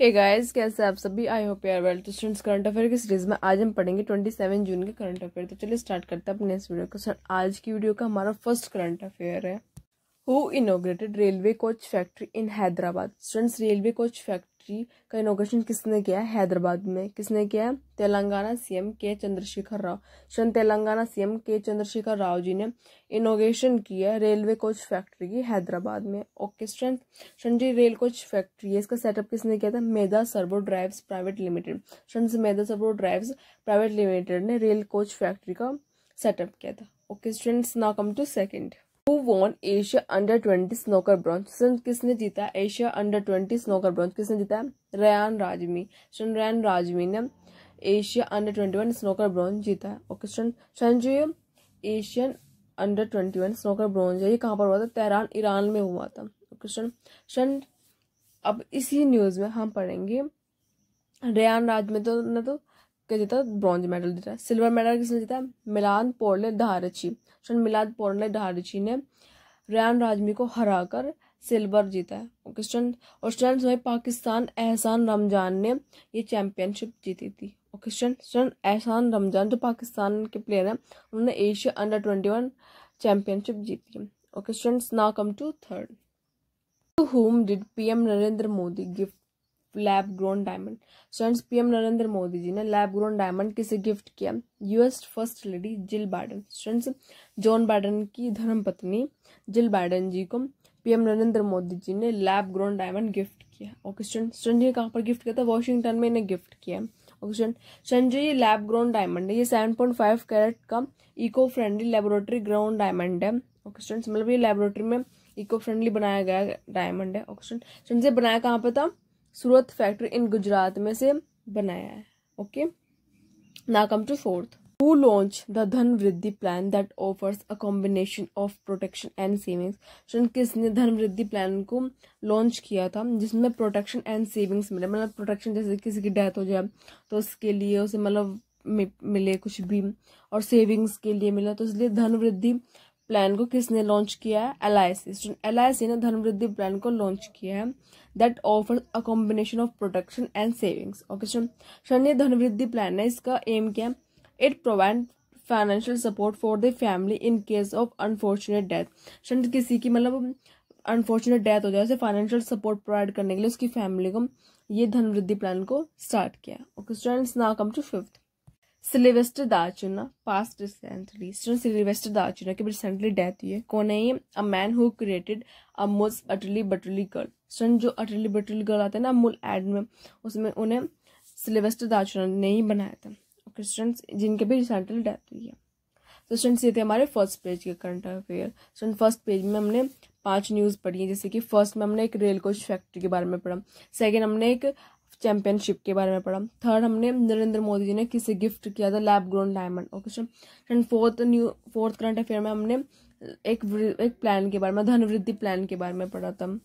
Hey guys कैसे आप सभी? आई होप यार वेल तो स्टूडेंट्स करंट अफेयर की सीरीज़ में आज हम पढ़ेंगे 27 जून के करंट अफेयर तो चलिए स्टार्ट करते हैं अपने इस वीडियो को। सर आज की वीडियो का हमारा फ़र्स्ट करंट अफेयर है। Who inaugurated railway coach factory in Hyderabad students railway coach factory का इनोग्रेशन किसने किया? है हैदराबाद में। किसने किया? है तेलंगाना सीएम के चंद्रशेखर राव। शन तेलंगाना सीएम के चंद्रशेखर राव जी ने इनोग्रेशन किया है रेलवे कोच फैक्ट्री की हैदराबाद में। ओके स्टूडेंट शन जी रेल कोच फैक्ट्री है। इसका सेटअप किसने किया था? Medha servo drives private limited. शन Medha servo drives private limited ने रेल कोच फैक्ट्री का सेटअप किया था। Okay students now come to second who won Asia under twenty snooker bronze किसने जीता Asia under twenty snooker bronze किसने जीता? Ryan Razmi Ryan Razmi ने Asia under twenty one snooker bronze जीता। है शन शन जो Asian under twenty one snooker bronze है। ये कहाँ पर हुआ था? तेहरान, ईरान में हुआ था। ओके शन शन अब इसी न्यूज़ में हम पढ़ेंगे। रयान राज में तो न तो क्या जीता ब्रॉन्ज मेडल जीता सिल्वर मेडल किसने जीता मिलान पोर्ले धारची शन मिलाद पोर्ले धारची ने रयान राजमी को हराकर सिल्वर जीता है। स्टूडेंट और स्टूडेंट्स वही पाकिस्तान एहसान रमज़ान ने ये चैंपियनशिप जीती थी। स्टूडेंट स्टूडेंट एहसान रमज़ान जो पाकिस्तान के प्लेयर हैं, उन्होंने Asia under twenty one championship जीती है। Now come to third to whom did PM Narendra Modi gift lab grown diamond students PM Narendra Modi ji ने लैब ग्रोन डायमंड किसे गिफ्ट किया US first lady Jill Biden students John Biden की धर्मपत्नी Jill Biden जी को PM Narendra Modi ji ने lab grown diamond gift किया okay student student ये कहाँ पर गिफ्ट किया था वॉशिंगटन में इन्हें गिफ्ट किया ओके स्टूडेंट स्टूडेंट ये लैब ग्रोन डायमंड है ये सेवन पॉइंट फाइव कैरेट का eco friendly laboratory ground diamond है ओके स्टूडेंट्स मतलब ये लेबोरेटरी में इको फ्रेंडली बनाया गया डायमंड है ओके स्टूडेंट ये बनाया कहाँ पर था सूरत फैक्ट्री इन गुजरात में से बनाया है ओके ना come to fourth who launch the Dhan Vriddhi plan that offers a combination of protection and savings किसने धन वृद्धि प्लान को लॉन्च किया था? जिसमें प्रोटेक्शन एंड सेविंग्स मिले। मतलब प्रोटेक्शन जैसे किसी की डेथ हो जाए तो उसके लिए उसे मतलब मिले कुछ भी, और सेविंग्स के लिए मिला तो इसलिए धन वृद्धि प्लान को किसने लॉन्च किया है? L I C L I सी ने धन वृद्धि प्लान को लॉन्च किया है। That offer a combination of protection and savings okay Shani Dhan Vriddhi plan है। इसका एम क्या है? It provide financial support for the family in case of unfortunate death Shani किसी की मतलब अनफॉर्चुनेट डेथ हो जाए, उसे फाइनेंशियल सपोर्ट प्रोवाइड करने के लिए उसकी फैमिली को ये धन वृद्धि प्लान को स्टार्ट किया okay students now come to fifth Sylvester Dacunha passed recently Sylvester Dacunha की रिसेंटली डेथ हुई है। कौन है ये? A man who created a most utterly butterly girl student जो अटली बटली गर्ल आते हैं ना अमूल एड में, उसमें उन्हें सिलेवेस्टर दाचुना ने ही बनाया था। स्टूडेंट्स जिनके भी रिसेंटली डेथ हुई है। तो स्टूडेंट्स ये थे हमारे फ़र्स्ट पेज के current affair student first page में हमने पाँच न्यूज़ पढ़ी है, जैसे कि फ़र्स्ट में हमने एक रेल कोच फैक्ट्री के बारे में पढ़ा। सेकेंड हमने एक चैंपियनशिप के बारे में पढ़ा। थर्ड हमने नरेंद्र मोदी जी ने किसे गिफ्ट किया था? Lab grown diamond okay and fourth new fourth current affair में हमने एक एक प्लान के बारे में धन वृद्धि प्लान के बारे में पढ़ा था।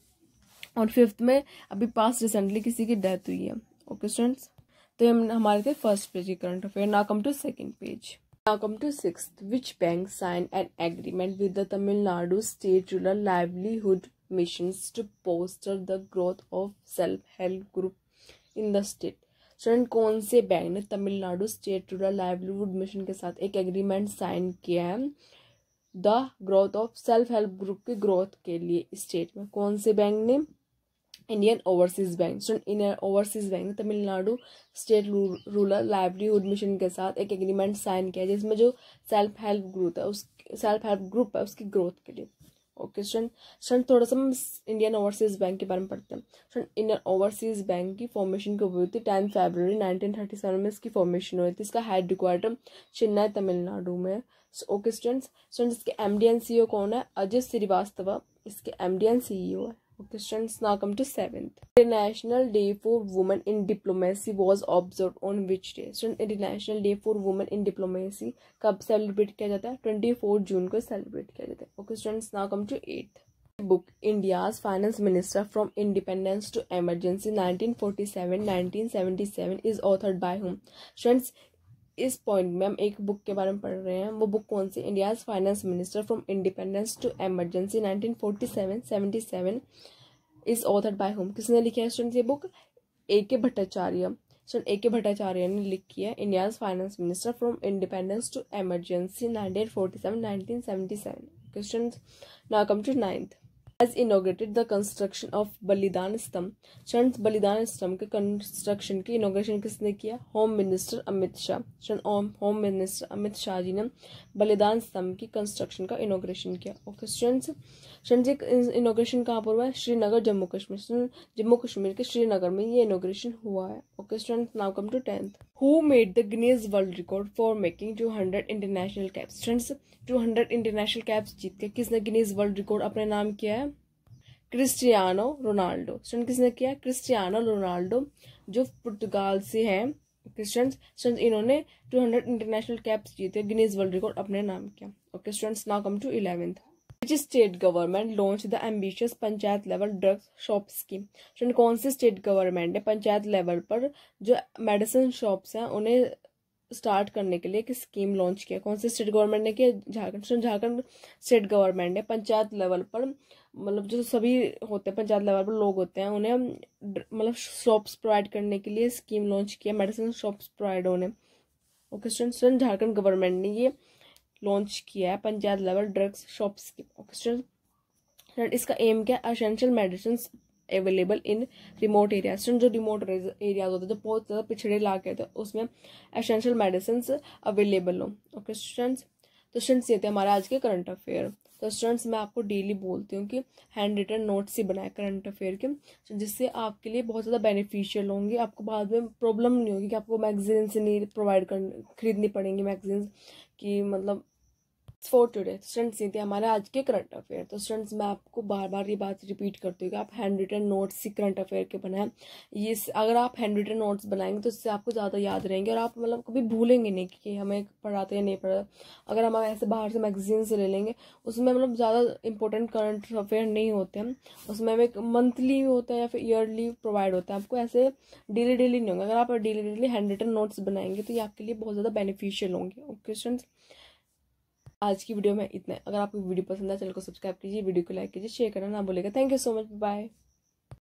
और फिफ्थ में अभी पास रिसेंटली किसी की डेथ हुई है। ओके स्टूडेंट्स तो ये हमारे थे फ़र्स्ट पेज की करंट अफेयर ना come to second page Now come to sixth. Which bank signed an agreement with the Tamil Nadu State Rural Livelihood Missions to foster the growth of self-help group? In the state. Student कौन से bank ने Tamil Nadu state rural livelihood mission के साथ एक agreement sign किया है? The growth of self help group की growth के लिए स्टेट में कौन से बैंक ने? Indian overseas bank. Student Indian overseas bank ने Tamil Nadu state rural livelihood mission के साथ एक एग्रीमेंट साइन किया जिसमें जो सेल्फ हेल्प ग्रुप है, उस सेल्फ हेल्प ग्रुप है, उसकी ग्रोथ के लिए। ओके स्टूडेंट स्टूडेंट थोड़ा सा हम इंडियन ओवरसीज बैंक के बारे में पढ़ते हैं। स्टूडेंट इंडियन ओवरसीज बैंक की फॉर्मेशन कब हुई थी? Tenth February nineteen thirty seven में इसकी फॉर्मेशन हुई थी। इसका हेड क्वार्टर चेन्नई तमिलनाडु में ओके स्टूडेंट्स स्टूडेंट इसके M D and C O कौन है? अजय श्रीवास्तव इसके M D and C E O है। Okay, students, now come to seventh. International Day for Women in Diplomacy was observed on which day? Student, International Day for Women in Diplomacy कब celebrate किया जाता है? 24 जून को celebrate किया जाता है. Okay, students, now come to eighth. book India's finance minister from independence to emergency 1947-1977 is authored by whom? Students, इस point में हम एक बुक के बारे में पढ़ रहे हैं। वो बुक कौन सी? India's finance minister from independence to emergency 1947 77 is authored by whom? किसने लिखा है स्टूडेंट ये बुक? ए के भट्टाचार्य। सन ए के भट्टाचार्य ने लिखी है India's finance minister from independence to emergency, nineteen forty seven, nineteen seventy seven. Question now come to ninth has inaugurated the construction of बलिदान स्तंभ शन बलिदान स्तंभ के कंस्ट्रक्शन की इनोग्रेशन किसने किया? होम मिनिस्टर अमित शाह शन होम मिनिस्टर अमित शाह जी ने बलिदान स्तंभ की कंस्ट्रक्शन का इनोग्रेशन किया। ओके स्टूडेंट्स शन जी इनोग्रेशन कहाँ पर हुआ है? श्रीनगर, जम्मू कश्मीर। जम्मू कश्मीर के श्रीनगर में ये इनोग्रेशन हुआ है। Okay students now come to tenth who made the Guinness world record for making two hundred international caps students two hundred international caps जीत के किसने गिनीज वर्ल्ड रिकॉर्ड अपने नाम किया है? Cristiano Ronaldo. स्टूडेंट किसने किया? क्रिस्टियानो रोनाल्डो, जो पुर्तगाल से हैं, क्रिस्टियंस। स्टूडेंट्स इन्होंने टू हंड्रेड इंटरनेशनल कैप्स जीते गिनीज वर्ल्ड रिकॉर्ड अपने नाम किया। Okay students now come to eleventh which state government launch the ambitious panchayat level drugs shop scheme student कौन सी स्टेट गवर्नमेंट है पंचायत लेवल पर जो मेडिसिन शॉप्स हैं, उन्हें स्टार्ट करने के लिए एक स्कीम लॉन्च किया। कौन से स्टेट गवर्नमेंट ने किया? झारखंड। झारखंड स्टेट गवर्नमेंट ने पंचायत लेवल पर। मतलब जो सभी होते हैं, पंचायत लेवल पर लोग होते हैं, उन्हें मतलब शॉप्स प्रोवाइड करने के लिए स्कीम लॉन्च किया मेडिसिन शॉप्स प्रोवाइड होने okay student student Jharkhand government ने ये लॉन्च किया है, panchayat level drugs shop scheme okay student इसका एम क्या है? Essential medicine available in remote areas जो रिमोट एरियाज़ होते हैं जो बहुत ज़्यादा पिछड़े इलाके थे उसमें एसेंशियल मेडिसिन अवेलेबल हो। ओके स्टूडेंट्स तो स्टूडेंट्स ये थे हमारे आज के करंट अफेयर तो स्टूडेंट्स मैं आपको डेली बोलती हूँ कि हैंड रिटन नोट्स ही बनाए करंट अफेयर के, जिससे आपके लिए बहुत ज़्यादा बेनिफिशियल होंगे। आपको बाद में प्रॉब्लम नहीं होगी कि आपको मैगजीन्स नहीं प्रोवाइड कर खरीदनी पड़ेंगी मैगजीन्स की मतलब फॉर टुडे स्टूडेंट्स ये थे हमारे, आज के करंट अफेयर। तो स्टूडेंट्स मैं आपको बार बार ये बात रिपीट करती हूँ कि आप हैंड रिटन नोट्स ही करंट अफेयर के बनाएँ। ये अगर आप हैंड रिटन नोट्स बनाएँगे तो इससे आपको ज़्यादा याद रहेंगे और आप मतलब कभी भूलेंगे नहीं कि हमें पढ़ाते या नहीं पढ़ा अगर हम ऐसे बाहर से मैगजीन से ले लेंगे, उसमें मतलब ज़्यादा इंपॉर्टेंट करंट अफेयर नहीं होते हैं। उसमें एक मंथली होता है या फिर ईयरली प्रोवाइड होता है। आपको ऐसे डेली डेली नहीं होंगे। अगर आप daily daily hand written notes बनाएँगे तो ये आपके लिए बहुत ज़्यादा बेनिफिशियल होंगे। ओके स्टूडेंट्स आज की वीडियो में इतना। अगर आपको वीडियो पसंद आया, चैनल को सब्सक्राइब कीजिए, वीडियो को लाइक कीजिए शेयर करना ना बोलेगा thank you so much bye